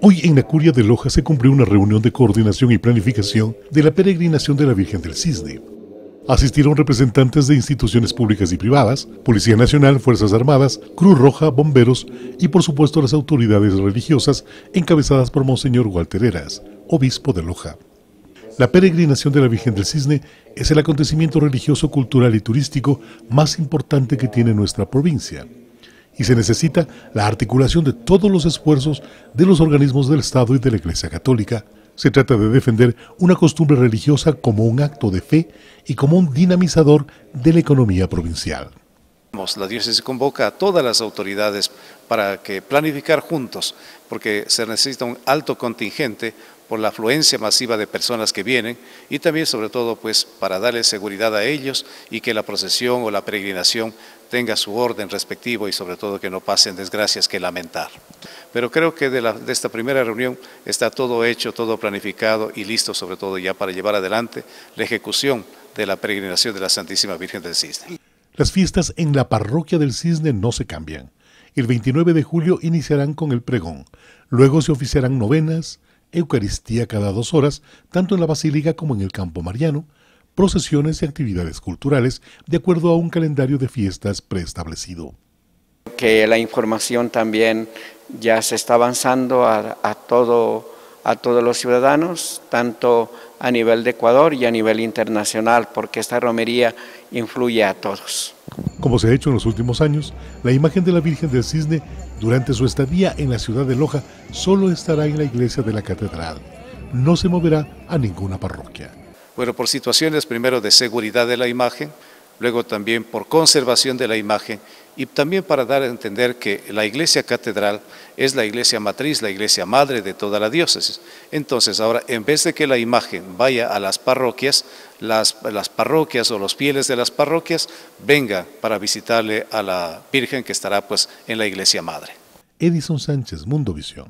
Hoy en la Curia de Loja se cumplió una reunión de coordinación y planificación de la peregrinación de la Virgen del Cisne. Asistieron representantes de instituciones públicas y privadas, Policía Nacional, Fuerzas Armadas, Cruz Roja, bomberos y por supuesto las autoridades religiosas encabezadas por Monseñor Walter Heras, obispo de Loja. La peregrinación de la Virgen del Cisne es el acontecimiento religioso, cultural y turístico más importante que tiene nuestra provincia y se necesita la articulación de todos los esfuerzos de los organismos del Estado y de la Iglesia Católica. Se trata de defender una costumbre religiosa como un acto de fe y como un dinamizador de la economía provincial. La diócesis convoca a todas las autoridades para que planificar juntos, porque se necesita un alto contingente por la afluencia masiva de personas que vienen y también sobre todo pues para darle seguridad a ellos y que la procesión o la peregrinación tenga su orden respectivo y sobre todo que no pasen desgracias que lamentar. Pero creo que de, de esta primera reunión está todo hecho, todo planificado y listo sobre todo ya para llevar adelante la ejecución de la peregrinación de la Santísima Virgen del Cisne. Las fiestas en la parroquia del Cisne no se cambian. El 29 de julio iniciarán con el pregón. Luego se oficiarán novenas, Eucaristía cada dos horas, tanto en la Basílica como en el Campo Mariano, procesiones y actividades culturales de acuerdo a un calendario de fiestas preestablecido. Que la información también ya se está avanzando a, todo, a todos los ciudadanos, tanto a nivel de Ecuador y a nivel internacional, porque esta romería influye a todos. Como se ha hecho en los últimos años, la imagen de la Virgen del Cisne durante su estadía en la ciudad de Loja solo estará en la iglesia de la catedral. No se moverá a ninguna parroquia. Bueno, por situaciones primero de seguridad de la imagen, luego también por conservación de la imagen y también para dar a entender que la iglesia catedral es la iglesia matriz, la iglesia madre de toda la diócesis. Entonces ahora, en vez de que la imagen vaya a las parroquias, las, las parroquias o los fieles de las parroquias vengan para visitarle a la Virgen que estará pues en la iglesia madre. Edison Sánchez, Mundo Visión.